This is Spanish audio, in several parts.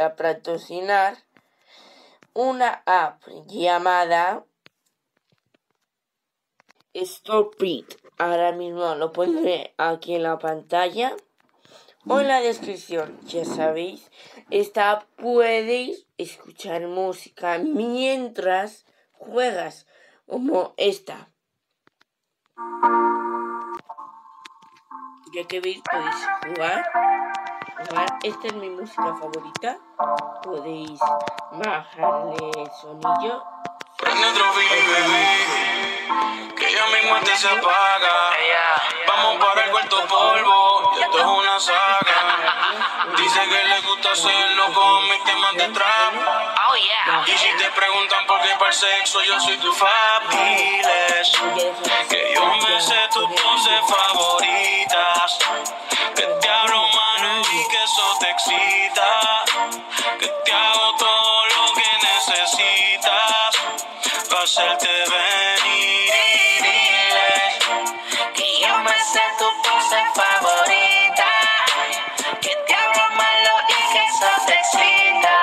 a patrocinar una app llamada Stopit. Ahora mismo lo pondré aquí en la pantalla o en la descripción. Ya sabéis, esta puedes escuchar música mientras juegas, como esta. Ya que veis, podéis jugar. Esta es mi música favorita. Podéis bajarle el sonido. que ya mi muerte se apaga. Vamos para el cuarto polvo, y esto es una saga. Dice que le gusta hacerlo con mis temas de trap. Oh, y si te preguntan por qué para el sexo, yo soy tu fabiles. Que yo me sé tus poses favoritas. Y que eso te excita. Que te hago todo lo que necesitas. Para hacerte venir. Que yo me sé tu pose favorita. Que te hablo malo y que eso te excita.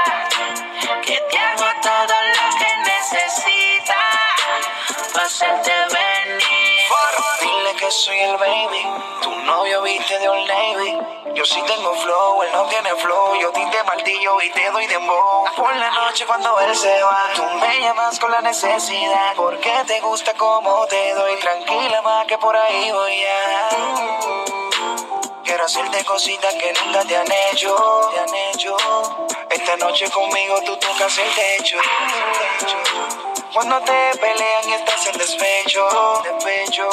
Que te hago todo lo que necesitas. Para hacerte venir. Dile que soy el baby, novio viste de Old Navy. Yo sí tengo flow, él no tiene flow. Yo ti te martillo y te doy dembow. Por la noche cuando él se va, tú me llamas con la necesidad. Porque te gusta como te doy. Tranquila más que por ahí voy a. Quiero hacerte cositas que nunca te han hecho, te han hecho. Esta noche conmigo tú tocas el techo. Cuando te pelean y estás en despecho, despecho.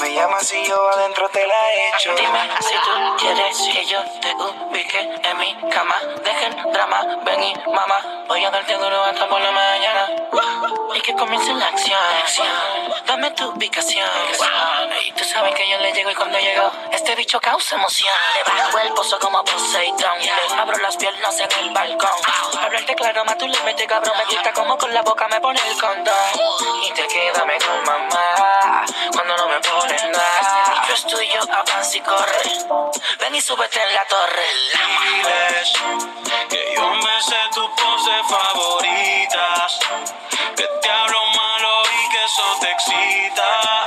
Me llamas y yo adentro te la echo. Dime si tú quieres que yo te ubique en mi cama. Dejen drama, ven y mamá. Voy a darte duro hasta por la mañana. Y que comience la acción. Dame tu ubicación. Y tú sabes que yo le llego y cuando llego, este bicho causa emoción. Le bajo el pozo como Poseidón. Le abro las piernas en el balcón. Hablarte claro, más tú le metes cabrón. Me gusta como con la boca me pone el condón. Y te queda mejor mamá. Cuando no me pones nada. Yo estoy yo, avanza y corre. Ven y súbete en la torre. Que yo me sé tus poses favoritas. Que te hablo malo y que eso te excita.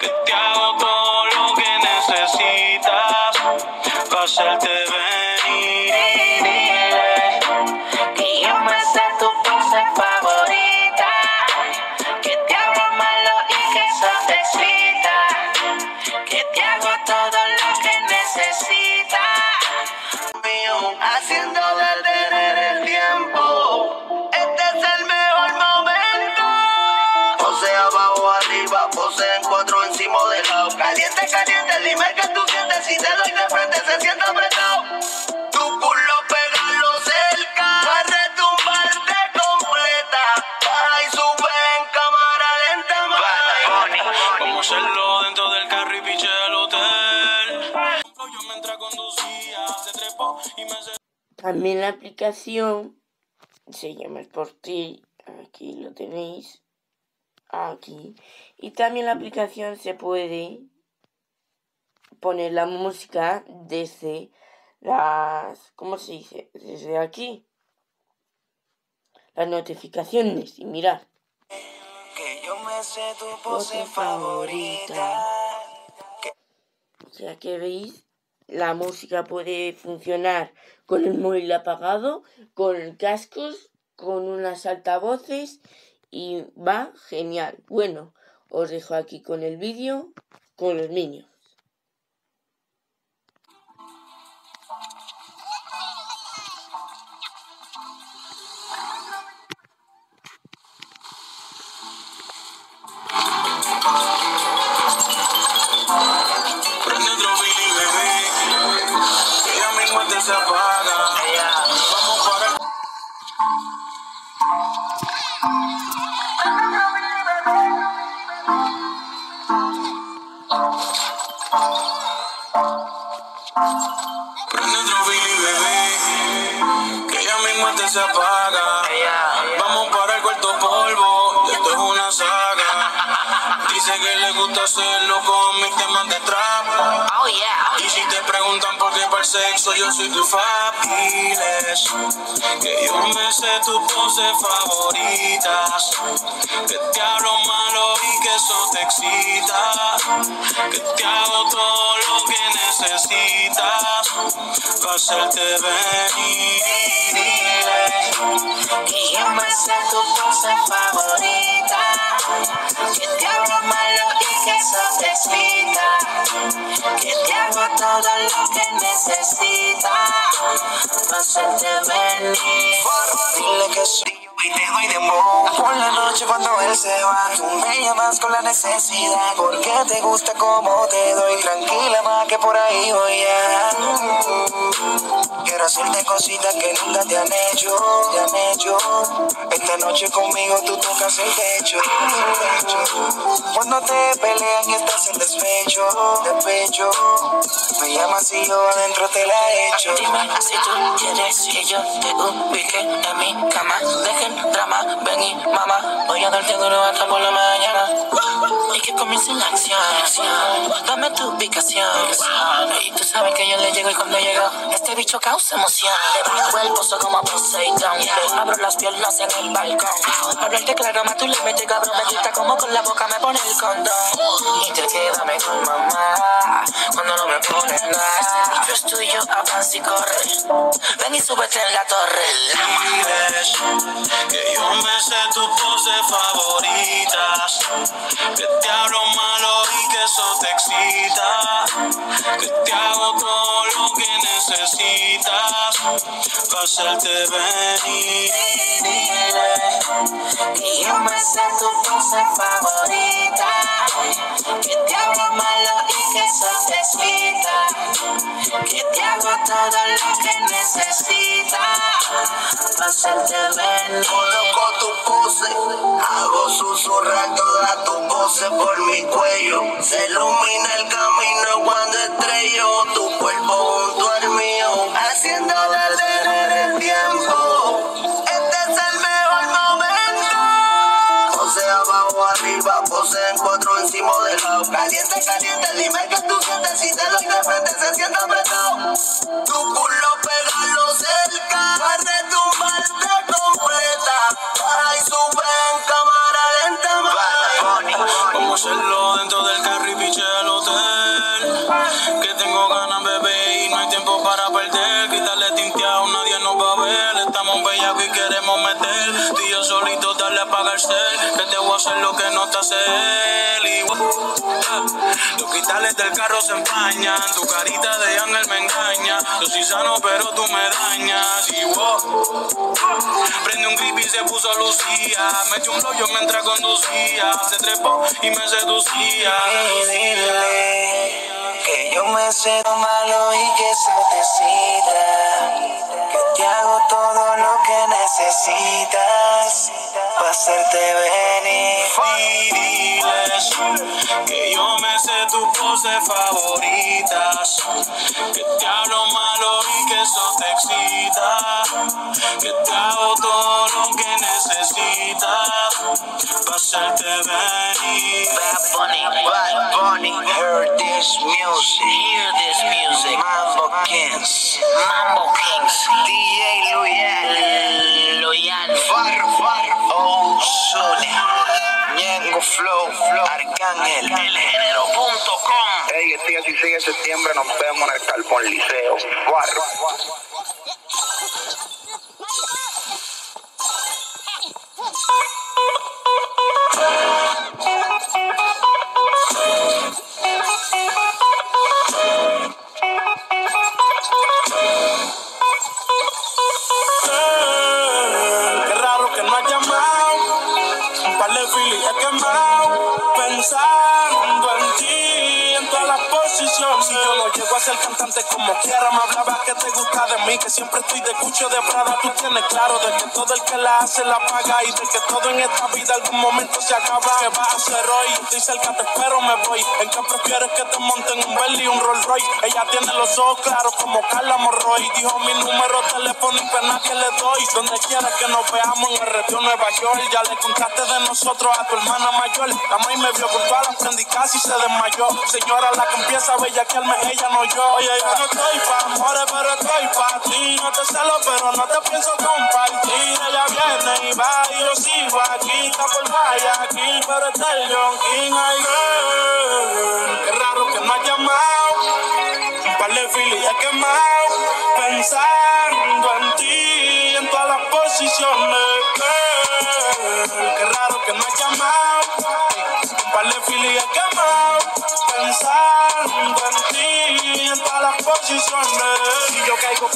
Que te hago todo lo que necesitas. Para hacerte pose en cuatro encima de lado. Caliente, caliente, dime que tú sientes. Si te doy de frente, se siente apretado. Tu culo pégalo cerca. Va a retumbarte completa. Baja y sube en cámara lenta, más. Vamos a hacerlo dentro del carro y piche del hotel. Yo mientras conducía, se trepó y me También la aplicación se llama Sporty. Aquí lo tenéis. Aquí. Y también la aplicación se puede poner la música desde las. ¿Cómo se dice? Desde aquí. Las notificaciones. Y mirad. Que yo me sé tu pose favorita. Ya que veis, la música puede funcionar con el móvil apagado, con cascos, con unas altavoces y va genial. Bueno, os dejo aquí con el vídeo con los niños. Prende otro Billy, bebé. Que ya mi muerte se apaga. Vamos para el cuarto polvo. Esto es una saga. Dice que le gusta hacerlo con mis temas de trap. Oh yeah. Y si te preguntan por qué para el sexo, yo soy tu fabiles. Que yo me sé tus poses favoritas. Que te hablo malo y que eso te excita. Que te hago todo lo que necesitas. Para hacerte venir. Que yo me sé tu pose favorita. Que te hablo malo y que excita. Que te hago todo lo que necesitas. Para hacerte venir. Dile que soy y te doy de Por la noche cuando él se va, tú me llamas con la necesidad. Porque te gusta como te doy. Tranquila, más que por ahí voy a. Quiero hacerte cositas que nunca te han hecho, te han hecho. Esta noche conmigo tú tocas el techo. Cuando te pelean y estás en despecho, despecho. Me llamas y yo adentro te la echo. Dime si tú quieres que yo te ubique en mi cama. Drama, ven y mamá. Voy a darte duro hasta por la mañana. Y que comience la acción. Dame tu ubicación. Y tú sabes que yo le llego y cuando llego, este bicho causa emoción. Le bajo el pozo como Poseidón. Le abro las piernas en el balcón. Hablarte claro, más tú le metes cabrón. Me como con la boca me pone el condón. Y te quédame con mamá. Cuando no me pones nada. Bicho es tuyo, avanza y corre. Ven y súbete en la torre. Diles que yo me sé tus poses favoritas. Que te hablo malo y que eso te excita. Que te hago todo lo que necesitas. Para hacerte venir. Que yo me sé tu pose favorita. Que te hago malo y que eso te excita. Que te hago todo lo que necesitas. Para hacerte venir. Se ilumina el camino cuando estrello tu cuerpo junto al mío, haciendo detener el tiempo. Este es el mejor momento. Pose abajo arriba, pose en cuatro encima del lado. Caliente, caliente, dime que tú sientes si te doy de frente se siente apretado. Tu culo pegalo cerca, los cristales del carro se empañan. Tu carita de ángel me engaña. Yo soy sano, pero tú me dañas. Y wow. Prende un grip y se puso Lucía. Metió un rollo mientras conducía. Se trepó y me seducía. Dile que yo me sé lo malo y que te excita. Que te hago todo lo que necesitas para hacerte venir. Tus poses favoritas. Que te hablo malo y que eso te excita. Que te hago todo lo que necesitas. Para hacerte venir. Bad Bunny, Bad Bunny, heard this music. hear this music. Mambo Kings, Mambo Kings, DJ Loyal, Flow, Arcángel. elgénero.com. Ey, el 16 de septiembre nos vemos en el Carbón Liceo. Guarro. Claro de que todo el que la hace la paga. Y de que todo en esta vida algún momento se acaba. ¿Qué vas a hacer hoy? Estoy cerca, te espero, me voy. ¿En qué prefieres que te monten un Bentley y un Rolls Royce? Ella tiene los ojos claros como Carla Morroy. Dijo mi número telefónico a nadie le doy. Donde quiera que nos veamos en el retiro Nueva York. Ya le contaste de nosotros a tu hermana mayor. La maíz me vio con todas las prendicas y se desmayó. Señora, la que empieza a bellaquearme, ella no yo. Oye, yo no estoy pa' amores, pero estoy pa' ti. No te celo, pero no te pienso compartir. Ella viene y va y yo sigo aquí. Está por aquí, pero está el John King. Ay,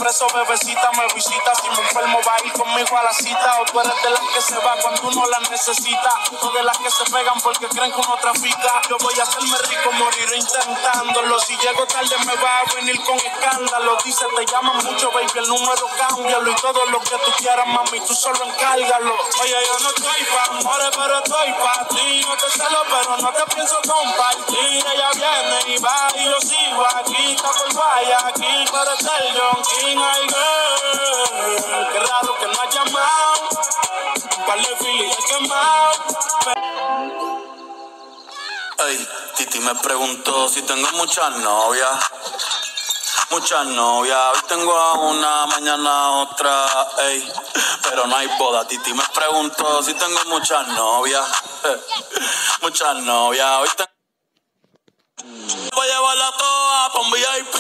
preso, bebecita me visita. Si me enfermo, va a ir conmigo a la cita. O tú eres de las que se va cuando uno la necesita. O de las que se pegan porque creen que uno trafica. Yo voy a hacerme rico, moriré intentándolo. Si llego tarde, me va a venir con escándalo. Dice, te llaman mucho, baby, el número cámbialo. Y todo lo que tú quieras, mami, tú solo encárgalo. Oye, yo no estoy pa' amores, pero estoy pa' ti. No te celo, pero no te pienso compartir. Ella viene y va y yo sigo aquí. Está por aquí, está el John King. Ay, girl, qué raro que ha llamado. Quemado. Titi me preguntó si tengo muchas novias. Muchas novias, hoy tengo a una, mañana otra, ey, pero no hay boda. Titi me preguntó si tengo muchas novias. Muchas novias, hoy tengo. Voy a llevarla toda pa' un VIP,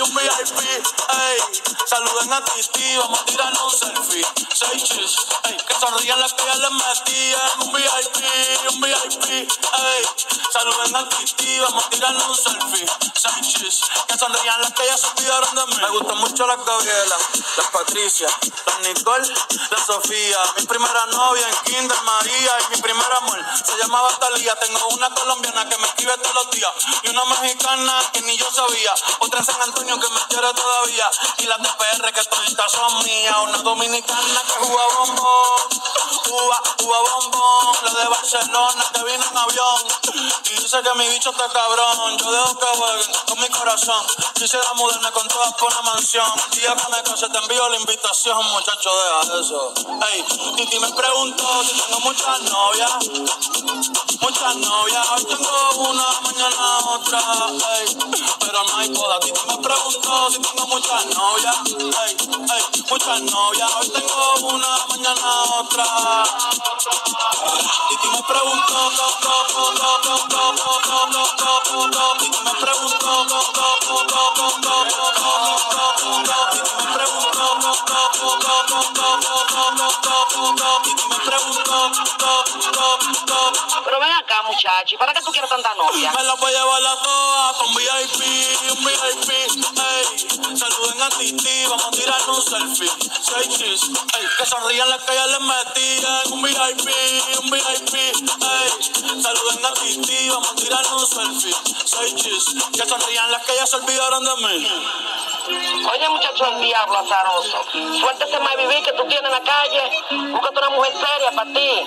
un VIP, ey. Saluden a Titi, vamos a tirarnos un selfie. Seis chis, ey. Que sonrían las que ya les metí en un VIP, un VIP, ey. Saluden a Titi, vamos a un selfie. Chis, que sonrían las que ya se olvidaron de mí. Me gustan mucho las Gabriela, las Patricia, las Nicole, las Sofía. Mi primera novia en Kinder María y mi primer amor se llamaba Talía. Tengo una colombiana que me escribe todos los días y una mexicana que ni yo sabía. Otra en San Antonio que me quiere todavía. Y las de PR que toditas son mías. Una dominicana que juega bombón. Uva, uva bombón. La de Barcelona que viene en avión. Y dice que mi bicho está cabrón. Yo dejo que jueguen con mi corazón. Quisiera mudarme con todas por una mansión. El día que me te envío la invitación, muchacho, deja eso. Ey, Titi me preguntó si tengo muchas novias. Muchas novias. Hoy tengo una, mañana otra, ey. Pero no hay boda. Titi me preguntó si tengo muchas novias. Ey, ey, muchas novias. Hoy tengo una, mañana otra. Titi me preguntó, go, go, go, muchacho, ¿y para qué tú quieres tanta novia? Me la voy a llevar a todas con VIP, un VIP, ey. Saluden a Titi, vamos a tirar un selfie. Seis chis, ey. Que sonrían las que ya les metí en un VIP, un VIP, ey. Saluden a Titi, vamos a tirar un selfie. Seis chis, que sonrían las que ya se olvidaron de mí. Oye, muchacho, el diablo azaroso. Suéltese más vivir que tú tienes en la calle. Búscate una mujer seria para ti.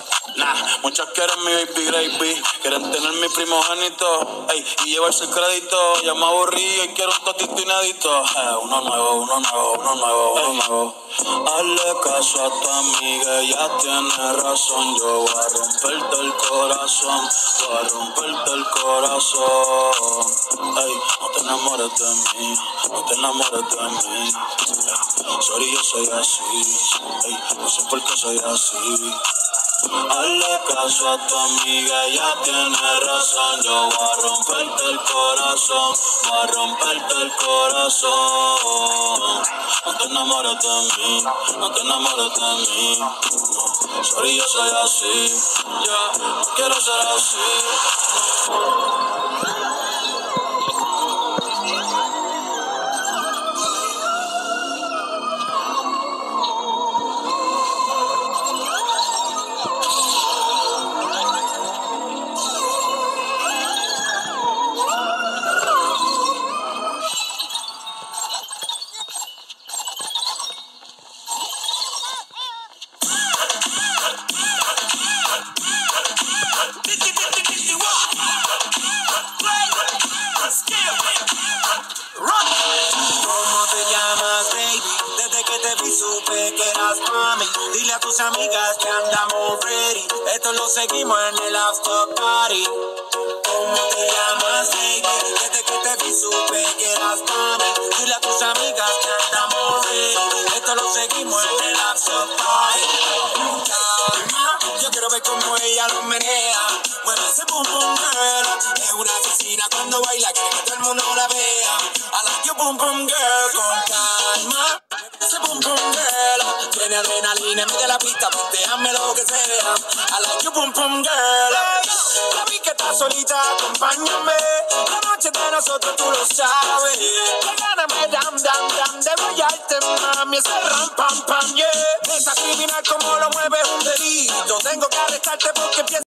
Nah, muchas quieren mi baby gravy, quieren tener mi primogénito, ey, y llevarse el crédito. Ya me aburrí y quiero un totito inédito. Eh, uno nuevo, uno nuevo, uno nuevo, uno nuevo. Hazle caso a tu amiga, ella tiene razón. Yo voy a romperte el corazón, voy a romperte el corazón. Ey, no te enamores de mí, no te enamores de mí. Ey, sorry, yo soy así, ey, no sé por qué soy así. Hazle caso a tu amiga, ella tiene razón. Yo voy a romperte el corazón, voy a romperte el corazón. No te enamores de mí, no te enamores de mí. No, yo soy así, ya, no quiero ser así. Amigas que andamos ready. Esto lo seguimos en el after party. ¿Cómo te llamas, baby? Desde que te vi supe que eras mami. Dile a tus amigas que andamos ready. Esto lo seguimos en el after party. Calma, yo quiero ver cómo ella lo menea. Mueve ese pum pum girl. Es una asesina cuando baila, quiere que todo el mundo la vea. I like you pum pum girl con calma. Ese pum pum girl. Tiene adrenalina, mete la pista, déjame lo que sea. I like you pum pum girl. La vi que estás solita, acompáñame. La noche de nosotros tú lo sabes. Regálame dam dam dam de guayarte, mami. Ese ram pam pam, yeah. Esa criminal como lo mueve un delito. Tengo que arrestarte porque pienso